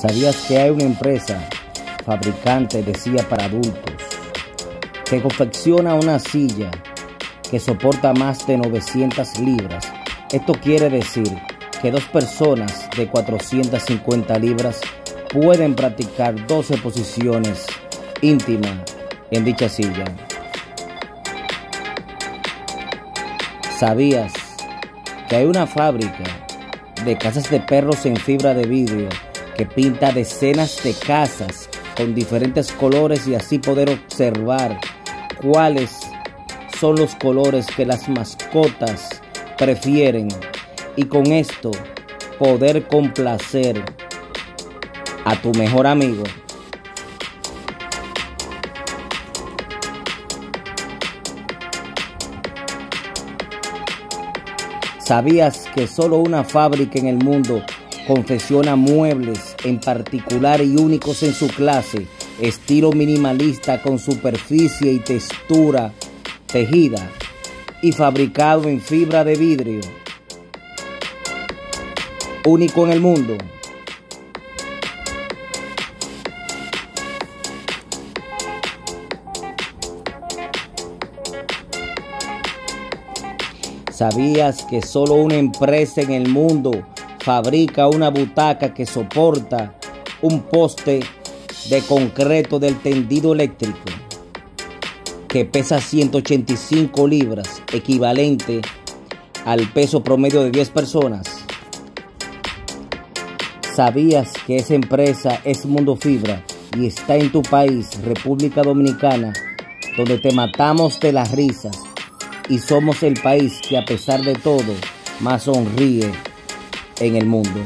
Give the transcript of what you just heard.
¿Sabías que hay una empresa fabricante de silla para adultos que confecciona una silla que soporta más de 900 libras? Esto quiere decir que dos personas de 450 libras pueden practicar 12 posiciones íntimas en dicha silla. ¿Sabías que hay una fábrica de casas de perros en fibra de vidrio que pinta decenas de casas con diferentes colores y así poder observar cuáles son los colores que las mascotas prefieren y con esto poder complacer a tu mejor amigo. ¿Sabías que solo una fábrica en el mundo confecciona muebles en particular y únicos en su clase, estilo minimalista con superficie y textura tejida y fabricado en fibra de vidrio. Único en el mundo. ¿Sabías que solo una empresa en el mundo fabrica una butaca que soporta un poste de concreto del tendido eléctrico que pesa 185 libras, equivalente al peso promedio de 10 personas. ¿Sabías que esa empresa es Mundo Fibra y está en tu país, República Dominicana, donde te matamos de las risas y somos el país que a pesar de todo más sonríe en el mundo.